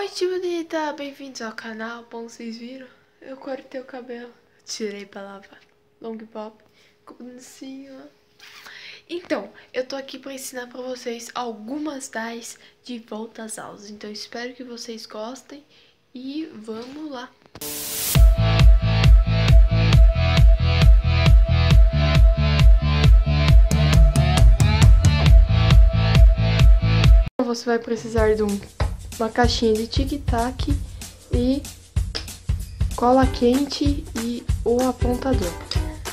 Oi, tia bonita! Bem-vindos ao canal. Bom, vocês viram? Eu cortei o cabelo. Tirei pra lavar. Long pop. Com dancinho. Então, eu tô aqui pra ensinar pra vocês algumas das de volta às aulas. Então, espero que vocês gostem. E vamos lá. Você vai precisar de um uma caixinha de tic-tac e cola quente e o apontador.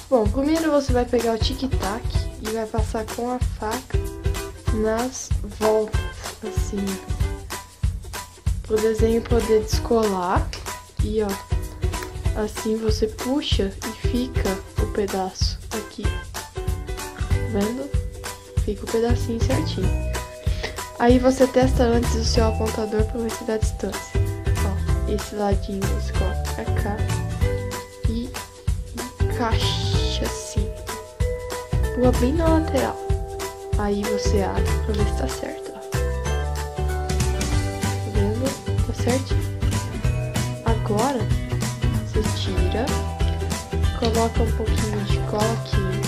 Bom, primeiro você vai pegar o tic-tac e vai passar com a faca nas voltas, assim, para o desenho poder descolar. E ó, assim você puxa e fica o pedaço aqui, vendo? Fica o pedacinho certinho. Aí você testa antes o seu apontador para ver se dá distância. Ó, esse ladinho você coloca pra cá e encaixa assim. Pula bem na lateral. Aí você abre pra ver se tá certo, ó. Tá vendo? Tá certinho. Agora, você tira, coloca um pouquinho de cola quente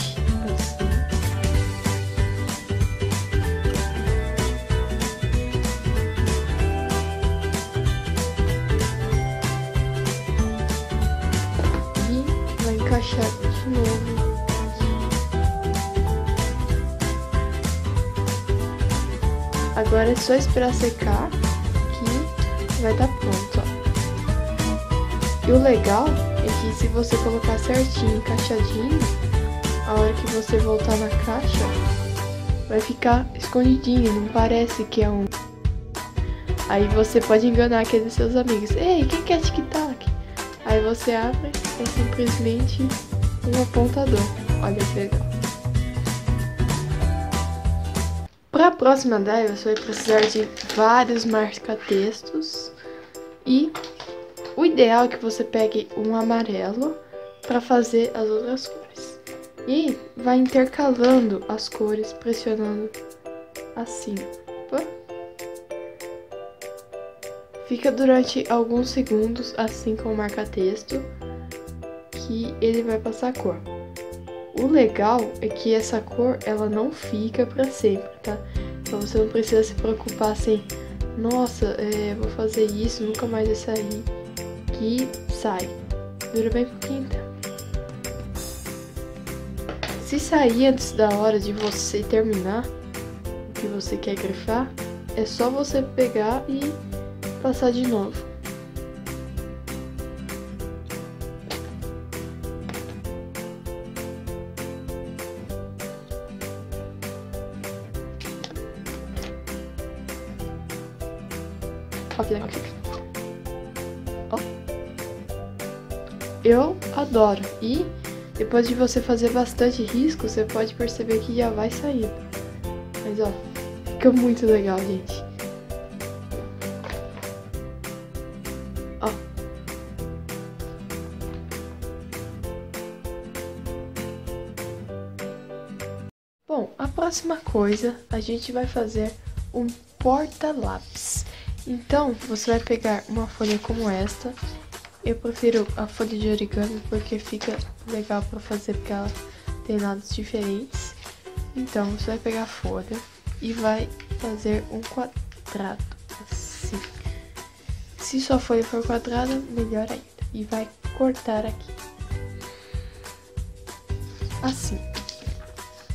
Agora é só esperar secar que vai estar tá pronto, ó. E o legal é que se você colocar certinho, encaixadinho, a hora que você voltar na caixa, vai ficar escondidinho, não parece que é um... Aí você pode enganar aqueles seus amigos. Ei, quem quer tic-tac? Aí você abre, é simplesmente um apontador. Olha que legal. Para a próxima ideia, você vai precisar de vários marca-textos e o ideal é que você pegue um amarelo para fazer as outras cores. E vai intercalando as cores, pressionando assim. Fica durante alguns segundos assim com o marca-texto que ele vai passar a cor. O legal é que essa cor ela não fica para sempre, tá? Então você não precisa se preocupar assim, nossa, é, vou fazer isso, nunca mais vai sair. Que sai. Dura bem pouquinho, tá? Se sair antes da hora de você terminar o que você quer grifar, é só você pegar e passar de novo. Ó. Eu adoro. E depois de você fazer bastante risco, você pode perceber que já vai sair. Mas ó, fica muito legal, gente. Ó. Bom, a próxima coisa, a gente vai fazer um porta-lápis. Então, você vai pegar uma folha como esta. Eu prefiro a folha de origami porque fica legal para fazer, porque ela tem lados diferentes. Então, você vai pegar a folha e vai fazer um quadrado, assim. Se sua folha for quadrada, melhor ainda. E vai cortar aqui. Assim.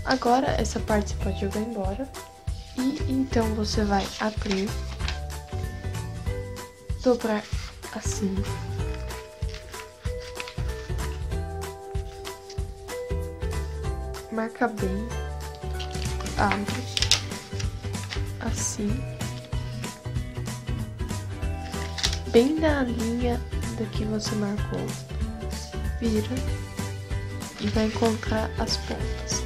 Agora, essa parte você pode jogar embora. E então você vai abrir, dobrar assim. Marca bem, abre, assim. Bem na linha da que você marcou, vira e vai encontrar as pontas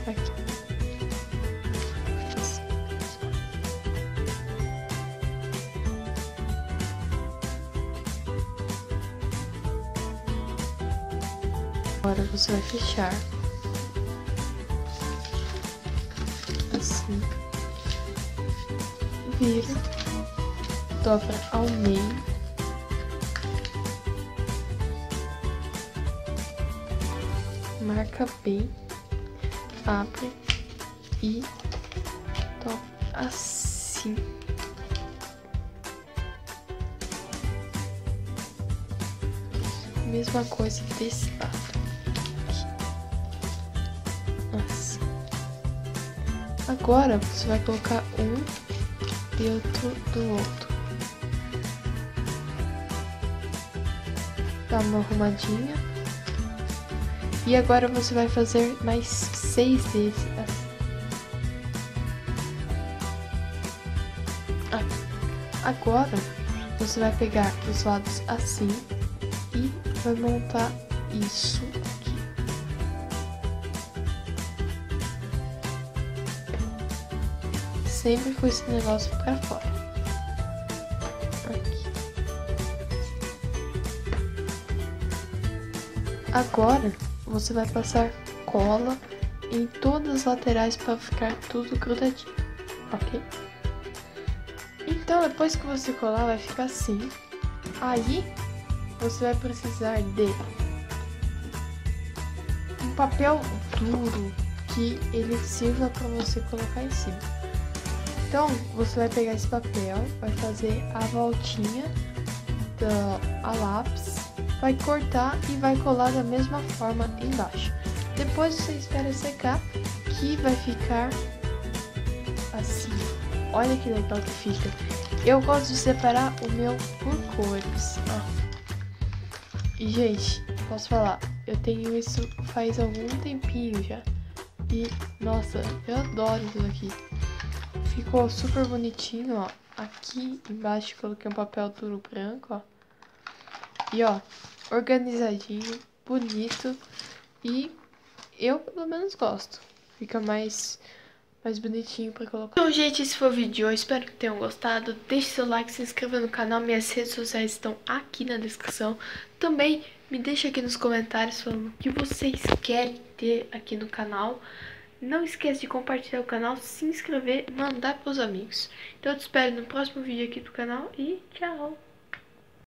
Agora você vai fechar. Assim. Vira. Dobra ao meio. Marca bem. Abre. E dobra assim. Mesma coisa desse lado. Agora você vai colocar um outro do outro. Dá uma arrumadinha. E agora você vai fazer mais seis desses. Agora você vai pegar os lados assim e vai montar isso Sempre com esse negócio pra fora. Aqui. Agora você vai passar cola em todas as laterais para ficar tudo grudadinho, ok? Então depois que você colar vai ficar assim. Aí você vai precisar de um papel duro que ele sirva para você colocar em cima. Então você vai pegar esse papel, vai fazer a voltinha da a lápis, vai cortar e vai colar da mesma forma embaixo. Depois você espera secar, que vai ficar assim. Olha que legal que fica. Eu gosto de separar o meu por cores. Ó. E, gente, posso falar, eu tenho isso faz algum tempinho já. E, nossa, eu adoro isso aqui. Ficou super bonitinho, ó. Aqui embaixo coloquei um papel duro branco, ó. E, ó, organizadinho, bonito. E eu, pelo menos, gosto. Fica mais mais bonitinho pra colocar. Então, gente, esse foi o vídeo de hoje. Espero que tenham gostado. Deixe seu like, se inscreva no canal. Minhas redes sociais estão aqui na descrição. Também me deixa aqui nos comentários falando o que vocês querem ter aqui no canal. Não esqueça de compartilhar o canal, se inscrever, mandar pros amigos. Então eu te espero no próximo vídeo aqui do canal e tchau!